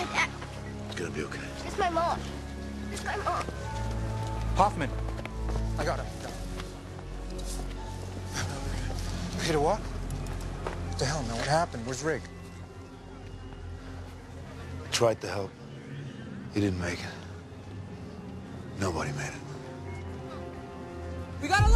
Uh, it's my mom? It's my mom? Hoffman. I got him. You hit a what? What the hell, man? What happened? Where's Rigg? Tried to help. He didn't make it. Nobody made it. We got a!